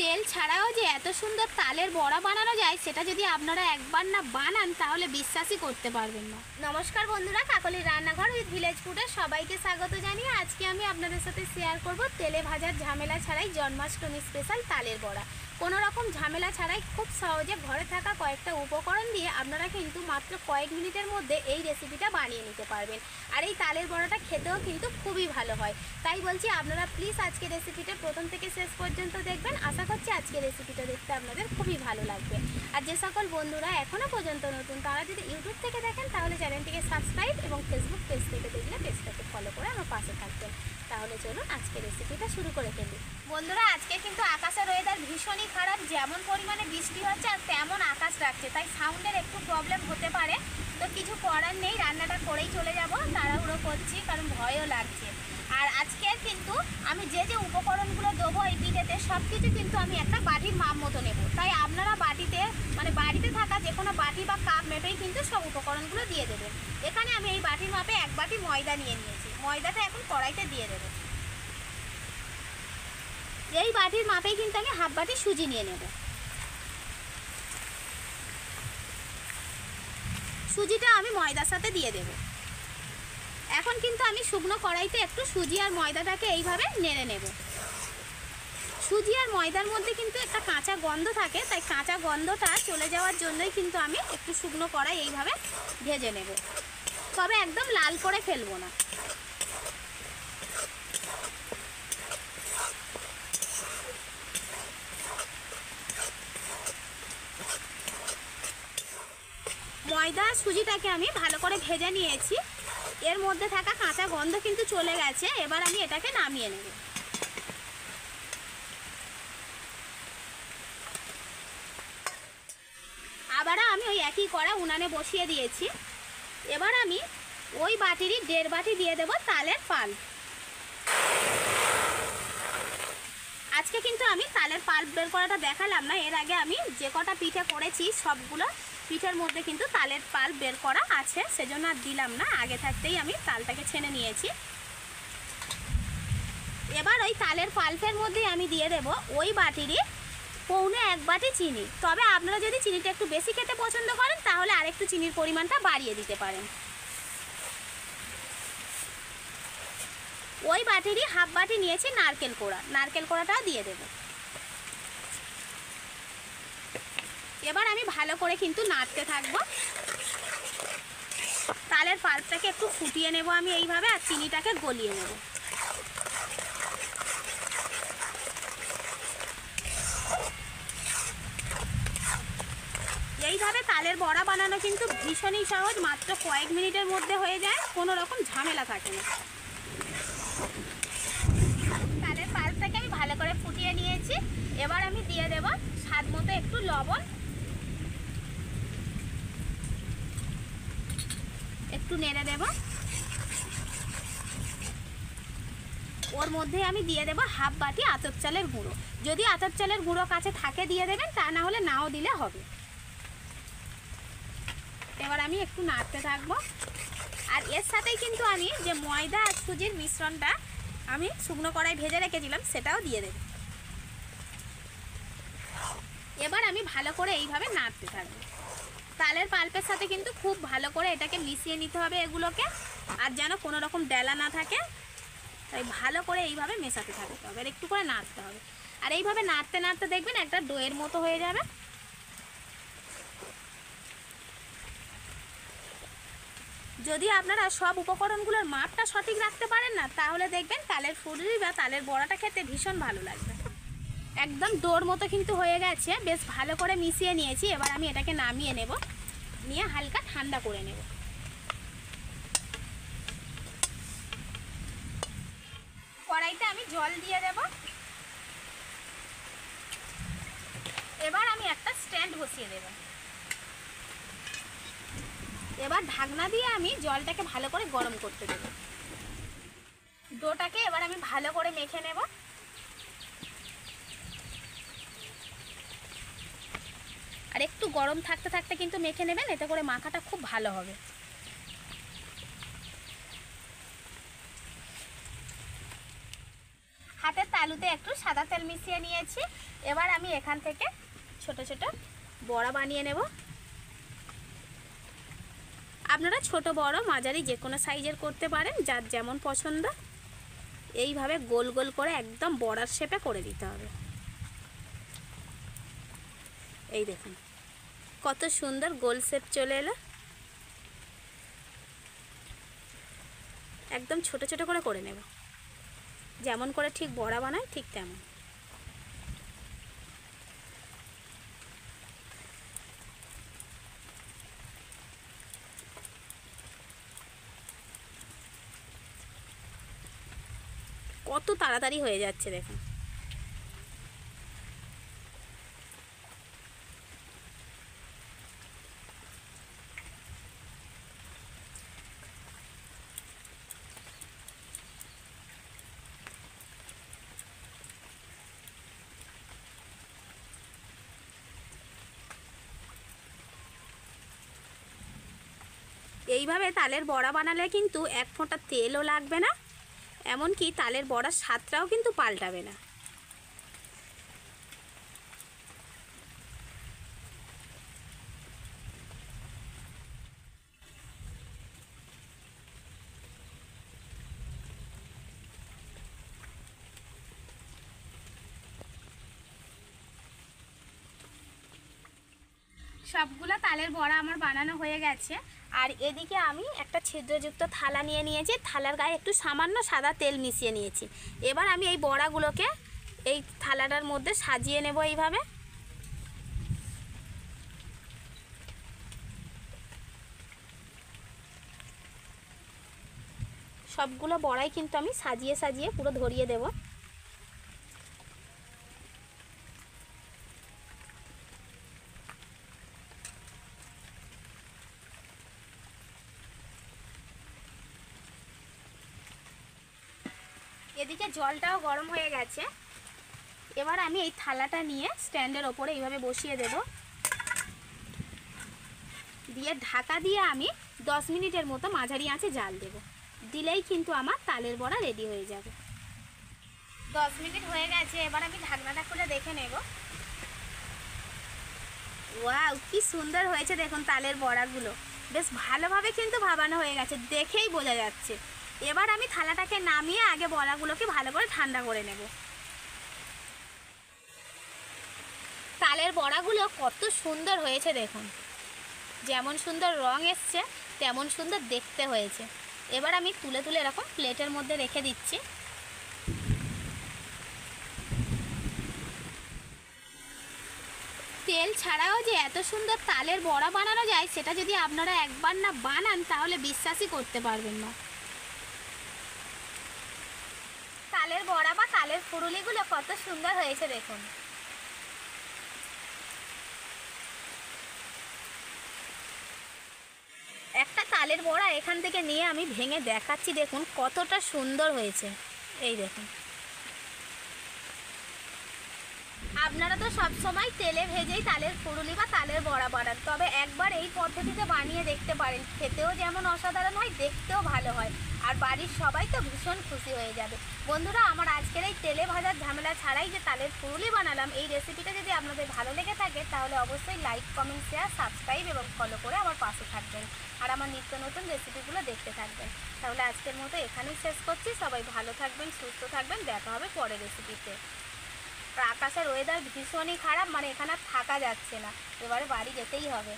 তেল ছাড়াও যে এত সুন্দর তালের বড়া বানানো যায়, সেটা যদি আপনারা একবার না বানান, তাহলে বিশ্বাসই করতে পারবেন না। নমস্কার বন্ধুরা কাকলির রান্নাঘর উইথ ভিলেজ ফুডে সবাইকে স্বাগত জানিয়ে আজকে আমি আপনাদের সাথে শেয়ার করব তেলে ভাজার ঝামেলা ছাড়াই জন্মাষ্টমী স্পেশাল তালের বড়া। কোনো রকম ঝামেলা ছাড়াই খুব সহজে ঘরে থাকা কয়েকটা উপকরণ দিয়ে আপনারা কিন্তু মাত্র কয়েক মিনিটের মধ্যে এই রেসিপিটা বানিয়ে নিতে পারবেন। আর এই তালের বড়াটা খেতেও কিন্তু খুবই ভালো হয়। তাই বলছি আপনারা প্লিজ আজকে রেসিপিটা প্রথম থেকে শেষ পর্যন্ত দেখবেন। আশা করছি আজকে রেসিপিটা দেখতে আপনাদের খুবই ভালো লাগবে। আর যে সকল বন্ধুরা এখনও পর্যন্ত নতুন, তারা যদি ইউটিউব থেকে দেখেন, তাহলে চ্যানেলটিকে সাবস্ক্রাইব এবং ফেসবুক পেজ থেকে দেখলে পেজটাকে ফলো করে আমার পাশে থাকবেন। তাহলে চলুন আজকে রেসিপিটা শুরু করে ফেলি। বন্ধুরা, আজকে কিন্তু আকাশের ওয়েদার ভীষণই খারাপ, যেমন পরিমাণে বৃষ্টি হচ্ছে আর তেমন আকাশ রাখছে তাই সাউন্ডের একটু প্রবলেম হতে পারে। তো কিছু করার নেই, রান্নাটা করেই চলে যাব, তাড়াহুড়ো করছি, কারণ ভয়ও লাগছে। আর আজকে কিন্তু আমি যে যে উপকরণগুলো দেবো এই পিঠেতে সব কিছু কিন্তু আমি একটা বাটির মাপ মতো নেব। তাই আপনারা বাটিতে মানে বাড়িতে থাকা যে কোনো বাটি বা কাপ মেপেই কিন্তু সব উপকরণগুলো দিয়ে দেবেন। এখানে আমি এই বাটির মাপে এক বাটি ময়দা নিয়ে নিয়েছি। ময়দাটা এখন কড়াইতে দিয়ে দেবো। এই বাটির মাপেই কিন্তু আমি হাফ বাটি সুজি নিয়ে নেব। সুজিটা আমি ময়দার সাথে দিয়ে দেব। এখন কিন্তু আমি শুকনো কড়াইতে একটু সুজি আর ময়দাটাকে এইভাবে নেড়ে নেব। সুজি আর ময়দার মধ্যে কিন্তু একটা কাঁচা গন্ধ থাকে, তাই কাঁচা গন্ধটা চলে যাওয়ার জন্যই কিন্তু আমি একটু শুকনো কড়াই এইভাবে ভেজে নেব। তবে একদম লাল করে ফেলব না। আর সুজিটাকে আমি ভালো করে ভেজে নিয়েছি। এর মধ্যে থাকা কাঁচা গন্ধ কিন্তু চলে গেছে। এবার আমি এটাকে নামিয়ে নেব। আবারও আমি ওই একই কড়া উনানে বসিয়ে দিয়েছি। এবার আমি ওই বাটিরই দেড় বাটি দিয়ে দেবো তালের পাল আজকে কিন্তু আমি তালের পাল্প বের করাটা দেখালাম না। এর আগে আমি যে কটা পিঠে করেছি সবগুলো পিঠের মধ্যে কিন্তু তালের পাল্প বের করা আছে, সেজন্য আর দিলাম না। আগে থাকতেই আমি তালটাকে ছেনে নিয়েছি। এবার ওই তালের পাল্পের মধ্যেই আমি দিয়ে দেব ওই বাটিরই পৌনে এক বাটি চিনি। তবে আপনারা যদি চিনিটা একটু বেশি খেতে পছন্দ করেন, তাহলে আরেকটু চিনির পরিমাণটা বাড়িয়ে দিতে পারেন। ওই বাটিরই হাফ বাটি নিয়েছি নারকেল কোড়া। নারকেল কোড়াটাও দিয়ে দেব। এবার আমি ভালো করে কিন্তু নাড়তে থাকব। তালের পাল্পটাকে একটু ফুটিয়ে নেব আমি এইভাবে আর চিনিটাকে গলিয়ে নেব। এইভাবে তালের বড়া বানানো কিন্তু ভীষণই সহজ, মাত্র কয়েক মিনিটের মধ্যে হয়ে যায়, কোনো রকম ঝামেলা থাকে না। তালের পাল্পটাকে আমি ভালো করে ফুটিয়ে নিয়েছি। এবার আমি দিয়ে দেব স্বাদ মতো একটু লবণ। একটু নেড়ে দেব। ওর মধ্যে আমি দিয়ে দেব হাফ বাটি আতপ চালের গুঁড়ো। যদি আতপ চালের গুঁড়ো কাছে থাকে দিয়ে দেবেন, তা না হলে নাও দিলে হবে। এবার আমি একটু নাড়তে থাকব। আর এর সাথেই কিন্তু আমি যে ময়দা আর সুজির মিশ্রণটা আমি শুকনো কড়াই ভেজে রেখেছিলাম, সেটাও দিয়ে দেব। এবার আমি ভালো করে এইভাবে নাড়তে থাকব। তালের পাল্পের সাথে কিন্তু খুব ভালো করে এটাকে মিশিয়ে নিতে হবে এগুলোকে। আর যেন কোনো রকম ডেলা না থাকে, তাই ভালো করে এইভাবে মেশাতে থাকতে হবে। আর একটু করে নাড়তে হবে। আর এইভাবে নাড়তে নাড়তে দেখবেন একটা ডোয়ের মতো হয়ে যাবে। যদি আপনারা সব উপকরণগুলোর মাপটা সঠিক রাখতে পারেন না, তাহলে দেখবেন তালের ফুলরি বা তালের বড়াটা খেতে ভীষণ ভালো লাগবে। একদম ডোর মতো কিন্তু হয়ে গেছে। বেশ ভালো করে মিশিয়ে নিয়েছি। এবার আমি এটাকে নামিয়ে নেব। নিয়ে হালকা ঠান্ডা করে নেব। কড়াইতে আমি জল দিয়ে দেব। এবার আমি একটা স্ট্যান্ড বসিয়ে দেব। এবার ঢাকনা দিয়ে আমি জলটাকে ভালো করে গরম করতে দেব। ডোটাকে এবার আমি ভালো করে মেখে নেব। আর একটু গরম থাকতে থাকতে কিন্তু মেখে নেবেন, এতে করে মাখাটা খুব ভালো হবে। হাতের তালুতে একটু সাদা তেল মিশিয়ে নিয়েছি। এবার আমি এখান থেকে ছোট ছোট বড়া বানিয়ে নেব। আপনারা ছোট, বড়, মাঝারি যে কোনো সাইজের করতে পারেন, যার যেমন পছন্দ। এইভাবে গোল গোল করে একদম বড়ার শেপে করে দিতে হবে। এই দেখুন। কত সুন্দর গোল শেপ চলে এলো। একদম ছোট ছোট করে করে নেব। যেমন করে ঠিক বড়া বানায়, ঠিক তেমন। কত তাড়াতাড়ি হয়ে যাচ্ছে দেখুন। এইভাবে তালের বড়া বানালে কিন্তু এক ফোঁটা তেলও লাগবে না, এমনকি তালের বড়ার স্বাদটাও কিন্তু পাল্টাবে না। সবগুলো তালের বড়া আমার বানানো হয়ে গেছে। আর এদিকে আমি একটা ছিদ্রযুক্ত থালা নিয়ে নিয়েছি। থালার গায়ে একটু সামান্য সাদা তেল মিশিয়ে নিয়েছি। এবার আমি এই বড়াগুলোকে এই থালাটার মধ্যে সাজিয়ে নেব এইভাবে। সবগুলো বড়াই কিন্তু আমি সাজিয়ে সাজিয়ে পুরো ধরিয়ে দেবো। এদিকে জলটাও গরম হয়ে গেছে। এবার আমি এই থালাটা নিয়ে স্ট্যান্ডের ওপরে এইভাবে বসিয়ে দেব। দিয়ে ঢাকা দিয়ে আমি দশ মিনিটের মতো মাঝারি আঁচে জাল দেব। দিলেই কিন্তু আমার তালের বড়া রেডি হয়ে যাবে। দশ মিনিট হয়ে গেছে, এবার আমি ঢাকনাটা খুলে দেখে নেব। ওয়াও, কি সুন্দর হয়েছে দেখুন তালের বড়াগুলো। বেশ ভালোভাবে কিন্তু ভাবানো হয়ে গেছে, দেখেই বোঝা যাচ্ছে। এবার আমি থালাটাকে নামিয়ে আগে বড়াগুলোকে ভালো করে ঠান্ডা করে নেব। তালের বড়াগুলো কত সুন্দর হয়েছে দেখুন। যেমন সুন্দর রং এসছে, তেমন সুন্দর দেখতে হয়েছে। এবার আমি তুলে তুলে এরকম প্লেটের মধ্যে রেখে দিচ্ছি। তেল ছাড়াও যে এত সুন্দর তালের বড়া বানানো যায়, সেটা যদি আপনারা একবার না বানান, তাহলে বিশ্বাসই করতে পারবেন না তালের তালের ফুরুলিগুলো কত সুন্দর হয়েছে দেখুন। একটা তালের বড়া এখান থেকে নিয়ে আমি ভেঙে দেখাচ্ছি, দেখুন কতটা সুন্দর হয়েছে। এই দেখুন। আপনারা তো সব সময় তেলে ভেজেই তালের ফুরুলি বা তালের বড়া বানান। তবে একবার এই পদ্ধতিতে বানিয়ে দেখতে পারেন। খেতেও যেমন অসাধারণ হয়, দেখতেও ভালো হয়। আর বাড়ির সবাই তো ভীষণ খুশি হয়ে যাবে। বন্ধুরা, আমার আজকের এই তেলে ভাজার ঝামেলা ছাড়াই যে তালের ফুরুলি বানালাম, এই রেসিপিটা যদি আপনাদের ভালো লেগে থাকে, তাহলে অবশ্যই লাইক কমেন্ট শেয়ার সাবস্ক্রাইব এবং ফলো করে আমার পাশে থাকবেন। আর আমার নিত্য নতুন রেসিপিগুলো দেখতে থাকবেন। তাহলে আজকের মতো এখানেই শেষ করছি। সবাই ভালো থাকবেন, সুস্থ থাকবেন। দেখা হবে পরের রেসিপিতে আকাশের ওয়েদার ভীষণই খারাপ মানে এখানে থাকা যাচ্ছে না। এবারে বাড়ি যেতেই হবে।